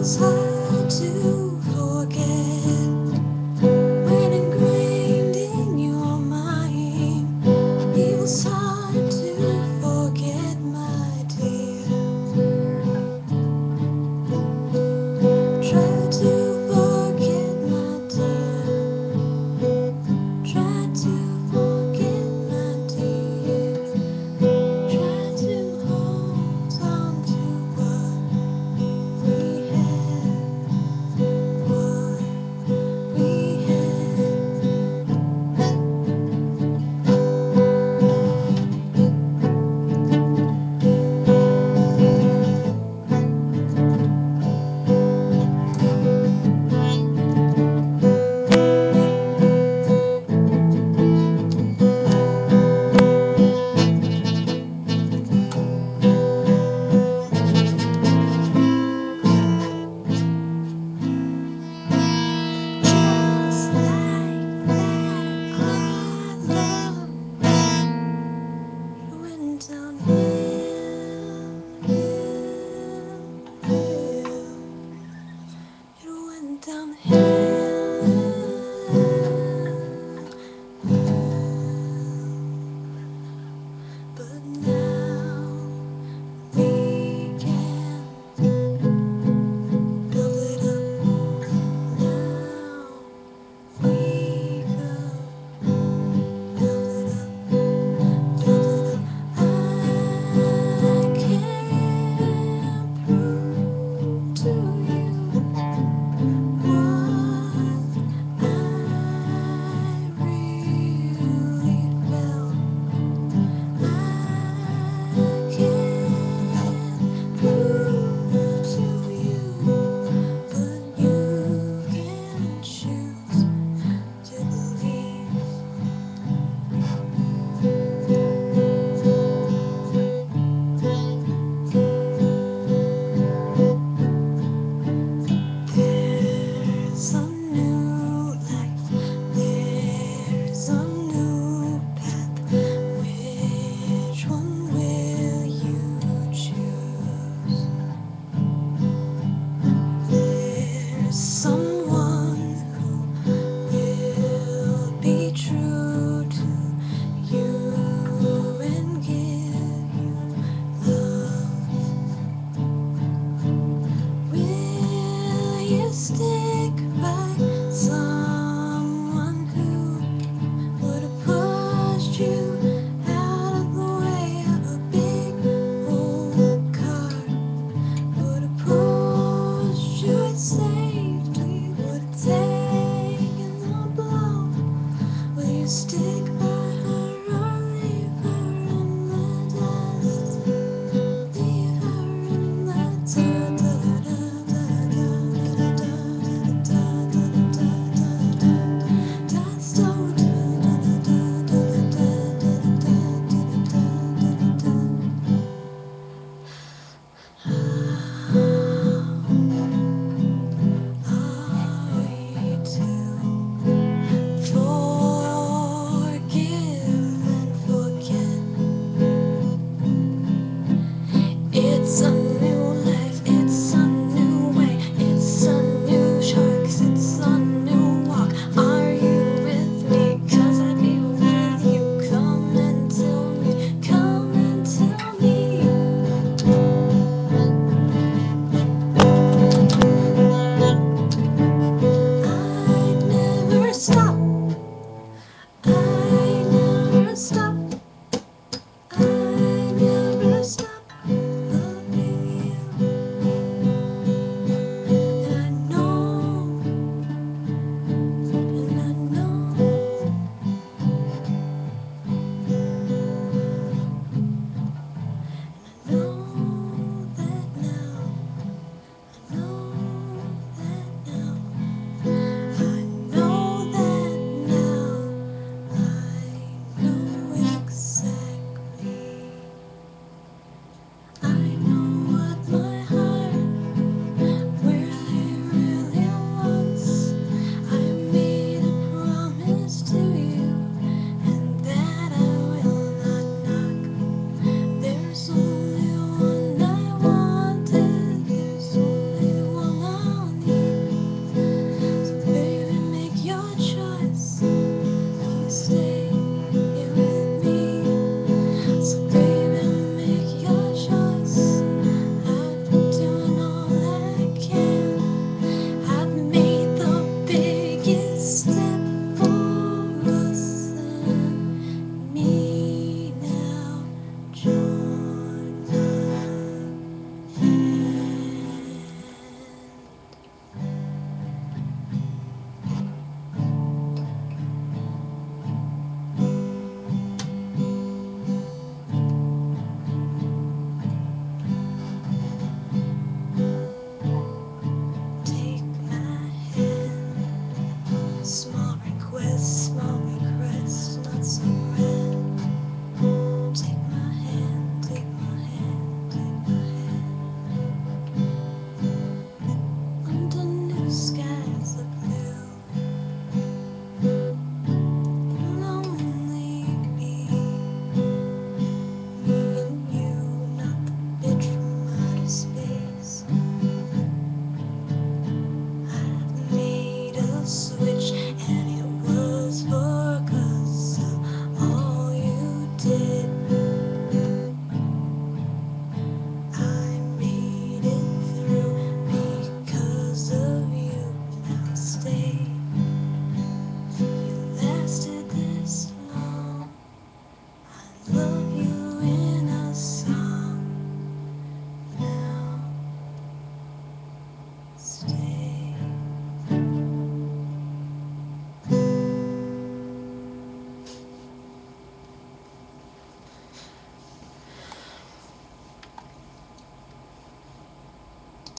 as I do.